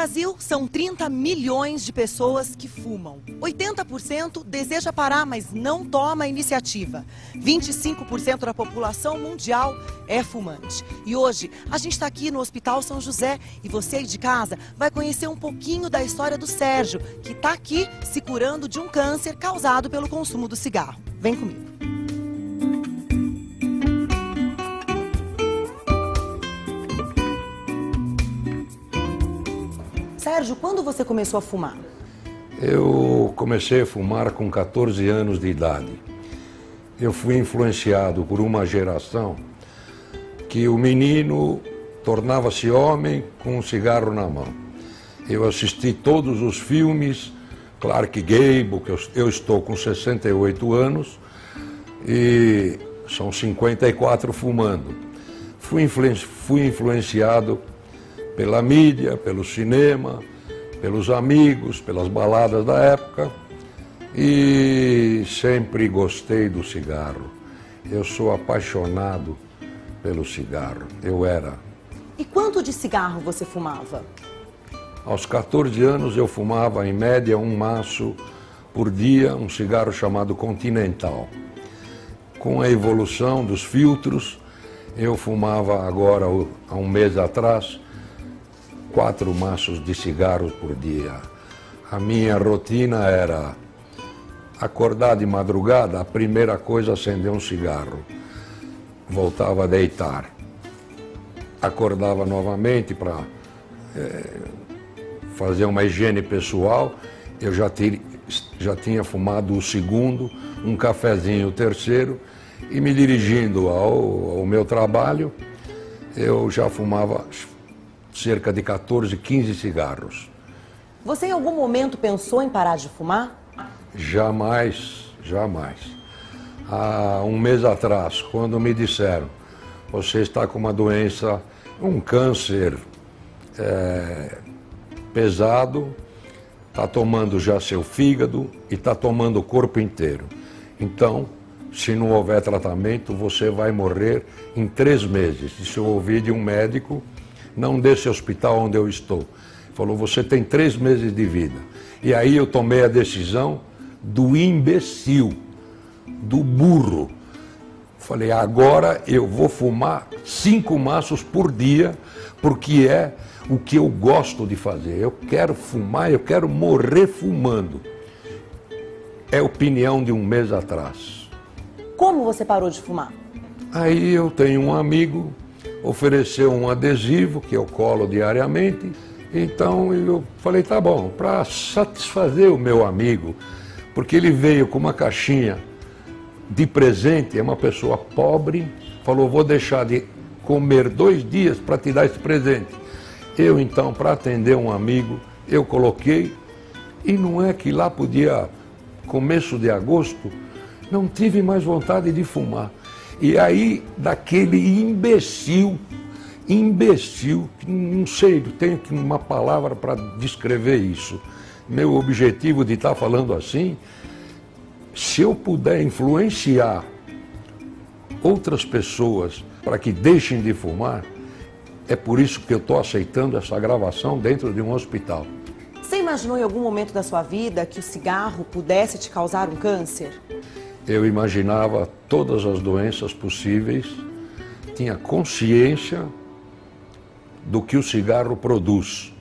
Brasil, são 30 milhões de pessoas que fumam. 80% deseja parar, mas não toma iniciativa. 25% da população mundial é fumante. E hoje, a gente está aqui no Hospital São José e você aí de casa vai conhecer um pouquinho da história do Sérgio, que está aqui se curando de um câncer causado pelo consumo do cigarro. Vem comigo. Sérgio, quando você começou a fumar? Eu comecei a fumar com 14 anos de idade. Eu fui influenciado por uma geração que o menino tornava-se homem com um cigarro na mão. Eu assisti todos os filmes, Clark Gable, que eu, estou com 68 anos e são 54 fumando. Fui, fui influenciado pela mídia, pelo cinema, pelos amigos, pelas baladas da época e sempre gostei do cigarro. Eu sou apaixonado pelo cigarro. Eu era. E quanto de cigarro você fumava? Aos 14 anos eu fumava em média um maço por dia, um cigarro chamado Continental. Com a evolução dos filtros, eu fumava agora, há um mês atrás, quatro maços de cigarros por dia. A minha rotina era acordar de madrugada, a primeira coisa acender um cigarro. Voltava a deitar. Acordava novamente para é, fazer uma higiene pessoal. Eu já, tir, já tinha fumado o segundo, um cafezinho o terceiro, e me dirigindo ao, ao meu trabalho, eu já fumava cerca de 14, 15 cigarros. Você em algum momento pensou em parar de fumar? Jamais, jamais. Há um mês atrás, quando me disseram, você está com uma doença, um câncer é, pesado, está tomando já seu fígado e está tomando o corpo inteiro. Então, se não houver tratamento, você vai morrer em três meses. Isso eu ouvi de um médico não desse hospital onde eu estou. Falou, você tem três meses de vida. E aí eu tomei a decisão do imbecil, do burro. Falei, agora eu vou fumar cinco maços por dia, porque é o que eu gosto de fazer. Eu quero fumar, eu quero morrer fumando. É opinião de um mês atrás. Como você parou de fumar? Aí eu tenho um amigo ofereceu um adesivo que eu colo diariamente. Então eu falei, tá bom, para satisfazer o meu amigo, porque ele veio com uma caixinha de presente, é uma pessoa pobre, falou, vou deixar de comer dois dias para te dar esse presente. Eu então, para atender um amigo, eu coloquei, e não é que lá podia, começo de agosto, não tive mais vontade de fumar. E aí, daquele imbecil, imbecil, não sei, tenho uma palavra para descrever isso. Meu objetivo de estar tá falando assim, se eu puder influenciar outras pessoas para que deixem de fumar, é por isso que eu estou aceitando essa gravação dentro de um hospital. Você imaginou em algum momento da sua vida que o cigarro pudesse te causar um câncer? Eu imaginava todas as doenças possíveis, tinha consciência do que o cigarro produz.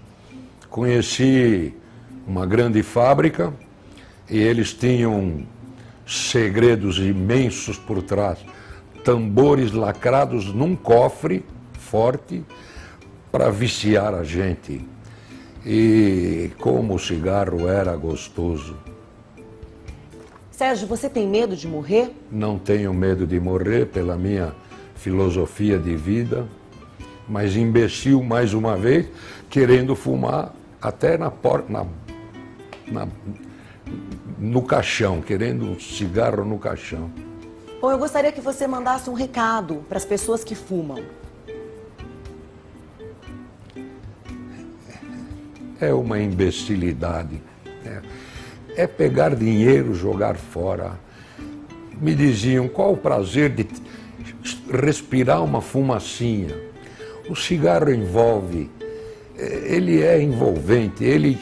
Conheci uma grande fábrica e eles tinham segredos imensos por trás, tambores lacrados num cofre forte para viciar a gente. E como o cigarro era gostoso. Sérgio, você tem medo de morrer? Não tenho medo de morrer pela minha filosofia de vida, mas imbecil mais uma vez, querendo fumar até na porta, na, na, no caixão, querendo um cigarro no caixão. Bom, eu gostaria que você mandasse um recado para as pessoas que fumam. É uma imbecilidade. É é pegar dinheiro, jogar fora. Me diziam qual o prazer de respirar uma fumacinha. O cigarro envolve ele é envolvente, ele,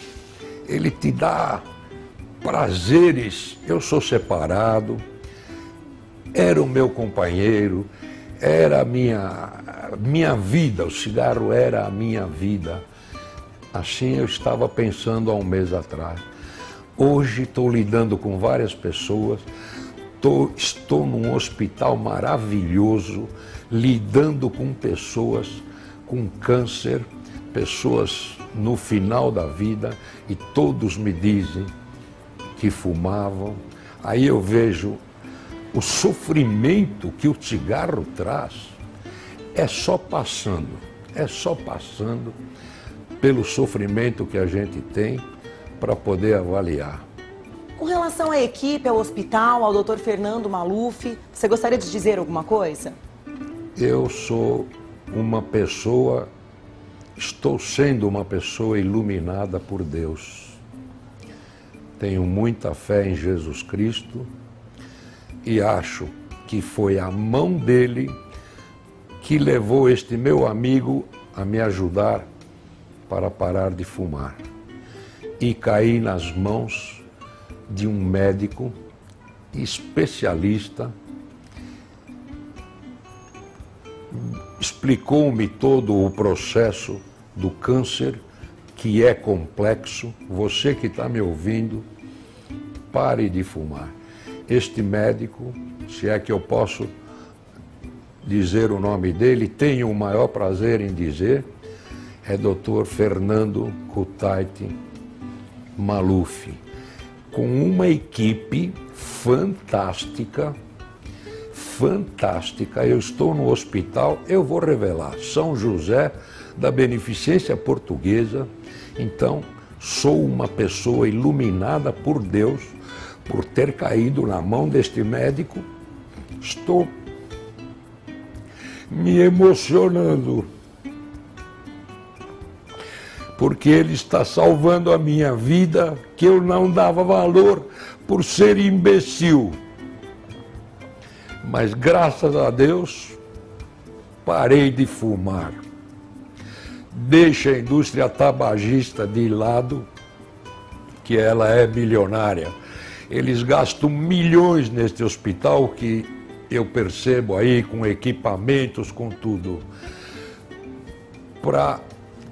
ele te dá prazeres. Eu sou separado, era o meu companheiro, era a minha, minha vida, o cigarro era a minha vida. Assim eu estava pensando há um mês atrás. Hoje estou lidando com várias pessoas, tô, estou num hospital maravilhoso, lidando com pessoas com câncer, pessoas no final da vida, e todos me dizem que fumavam. Aí eu vejo o sofrimento que o cigarro traz, é só passando, é só passando pelo sofrimento que a gente tem para poder avaliar. Com relação à equipe, ao hospital, ao Dr. Fernando Maluf, você gostaria de dizer alguma coisa? Eu sou uma pessoa, estou sendo uma pessoa iluminada por Deus. Tenho muita fé em Jesus Cristo e acho que foi a mão dele que levou este meu amigo a me ajudar para parar de fumar. E caí nas mãos de um médico especialista. Explicou-me todo o processo do câncer, que é complexo. Você que está me ouvindo, pare de fumar. Este médico, se é que eu posso dizer o nome dele, tenho o maior prazer em dizer, é Dr. Fernando Kutaiti Maluf, com uma equipe fantástica, fantástica. Eu estou no hospital, eu vou revelar, São José da Beneficência Portuguesa. Então, sou uma pessoa iluminada por Deus por ter caído na mão deste médico. Estou me emocionando porque Ele está salvando a minha vida, que eu não dava valor por ser imbecil. Mas graças a Deus, parei de fumar. Deixa a indústria tabagista de lado, que ela é bilionária. Eles gastam milhões neste hospital que eu percebo aí com equipamentos, com tudo, para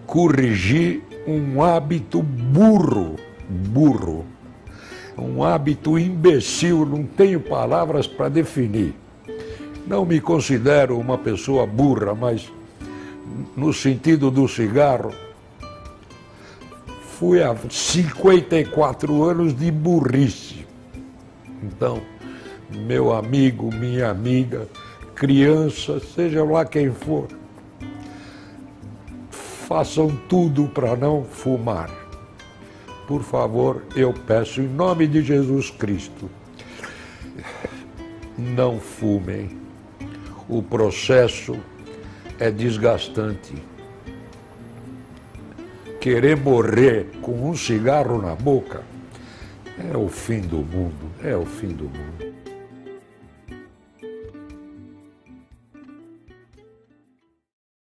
corrigir um hábito burro, burro, um hábito imbecil, não tenho palavras para definir. Não me considero uma pessoa burra, mas no sentido do cigarro, fui há 54 anos de burrice. Então, meu amigo, minha amiga, criança, seja lá quem for, façam tudo para não fumar. Por favor, eu peço em nome de Jesus Cristo, não fumem. O processo é desgastante. Querer morrer com um cigarro na boca é o fim do mundo, é o fim do mundo.